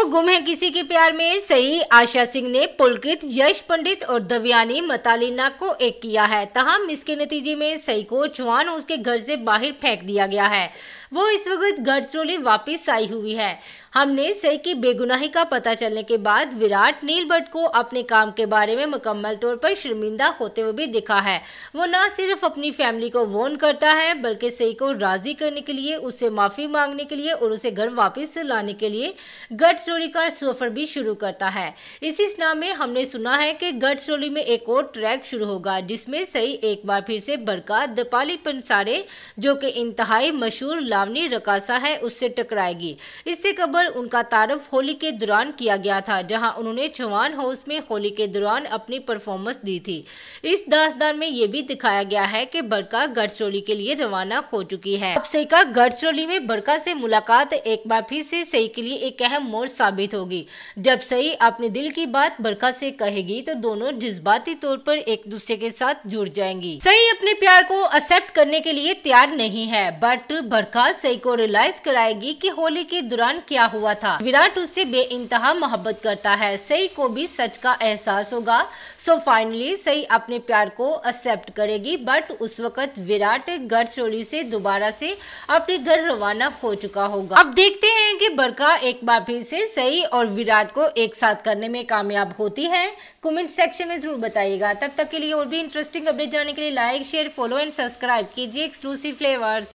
तो गुम है किसी के प्यार में, सही। आशा सिंह ने पुलकित यश पंडित और दवियानी मतालीना को एक किया है। तहम इसके नतीजे में सई को चौहान उसके घर से बाहर फेंक दिया गया है। वो इस वक्त गढ़चिरौली वापस आई हुई है। हमने सही की बेगुनाही का पता चलने के बाद विराट नील भट्ट को अपने काम के बारे में मुकम्मल तौर पर शर्मिंदा होते हुए भी दिखा है। वो न सिर्फ़ अपनी फैमिली को वोन करता है, बल्कि सही को राज़ी करने के लिए, उससे माफ़ी मांगने के लिए और उसे घर वापस लाने के लिए गढ़चिरौली का सफ़र भी शुरू करता है। इसी स्नाम में हमने सुना है कि गढ़चिरौली में एक और ट्रैक शुरू होगा, जिसमें सही एक बार फिर से बरका दपाली पंसारे, जो कि इंतहाई मशहूर लावनी रकासा है, उससे टकराएगी। इससे कबल उनका तारफ होली के दौरान किया गया था, जहाँ उन्होंने चौहान हाउस में होली के दौरान अपनी परफॉर्मेंस दी थी। इस दासदान में ये भी दिखाया गया है कि बड़का गढ़चौली के लिए रवाना हो चुकी है। अब सही का गढ़चौली में बड़का से मुलाकात एक बार फिर से सही के लिए एक अहम मोड़ साबित होगी। जब सही अपने दिल की बात बड़का से कहेगी तो दोनों जज्बाती तौर पर एक दूसरे के साथ जुड़ जाएँगी। सही अपने प्यार को एक्सेप्ट करने के लिए तैयार नहीं है बट बरखा सही को रियलाइज़ कराएगी कि होली के दौरान क्या हुआ था। विराट उससे बे इंतहा मोहब्बत करता है। सही को भी सच का एहसास होगा। सो फाइनली सही अपने प्यार को एक्सेप्ट करेगी बट उस वक्त विराट गढ़चोली से दोबारा से अपने घर रवाना हो चुका होगा। अब देखते हैं कि बरका एक बार फिर से सही और विराट को एक साथ करने में कामयाब होती है। कमेंट सेक्शन में ज़रूर बताइएगा। तब तक के लिए और भी इंटरेस्टिंग अपडेट जानने के लिए like share follow and subscribe कीजिए एक्सक्लूसिव फ्लेवर्स